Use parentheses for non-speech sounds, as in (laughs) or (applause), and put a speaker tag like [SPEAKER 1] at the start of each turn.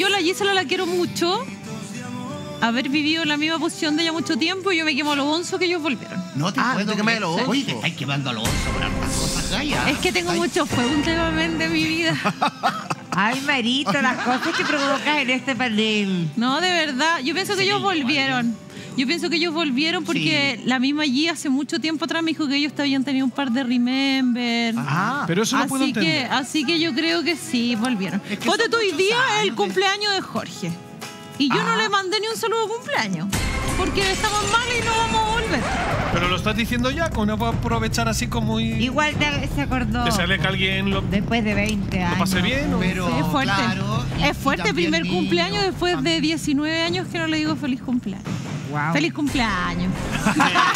[SPEAKER 1] yo la Gisela la quiero mucho. Haber vivido en la misma posición de ella mucho tiempo y yo me quemo a lo onzo que ellos volvieron.
[SPEAKER 2] No te
[SPEAKER 3] Ah,
[SPEAKER 2] puedo
[SPEAKER 3] quemé
[SPEAKER 2] creer.
[SPEAKER 3] los ojos.
[SPEAKER 2] Oye, te estáis quemando a los osos por hartas cosas, Gaya.
[SPEAKER 1] Es que tengo
[SPEAKER 2] Ay,
[SPEAKER 1] mucho fuego últimamente en mi vida. (laughs)
[SPEAKER 3] Ay, Marito, las (laughs) cosas que provocas en este panel.
[SPEAKER 1] No, de verdad. Yo pienso que
[SPEAKER 2] Sí,
[SPEAKER 1] ellos volvieron. Yo pienso que ellos volvieron porque la misma G hace mucho tiempo atrás me dijo que ellos habían tenido un par de remember.
[SPEAKER 3] Ah,
[SPEAKER 4] Pero eso puedo
[SPEAKER 1] así que,
[SPEAKER 4] entender.
[SPEAKER 1] así que yo creo que sí, volvieron.
[SPEAKER 2] Es que
[SPEAKER 1] Ponte tú, hoy día es el
[SPEAKER 2] años de-
[SPEAKER 1] cumpleaños de Jorge. Y yo no
[SPEAKER 3] Ah.
[SPEAKER 1] le mandé ni un saludo de cumpleaños. Porque estamos mal y no vamos a volver.
[SPEAKER 4] Estás diciendo ya, que no puedo aprovechar así como y.
[SPEAKER 3] igual te- se acordó.
[SPEAKER 4] Desearle que alguien lo,
[SPEAKER 3] Después de 20 años.
[SPEAKER 4] lo pase bien. o-
[SPEAKER 2] Pero,
[SPEAKER 1] Sí, es fuerte.
[SPEAKER 2] claro, y-
[SPEAKER 1] es fuerte, primer
[SPEAKER 2] niños,
[SPEAKER 1] cumpleaños después de
[SPEAKER 2] familia.
[SPEAKER 1] 19 años que no le digo feliz cumpleaños.
[SPEAKER 3] Wow.
[SPEAKER 1] Feliz cumpleaños. (laughs)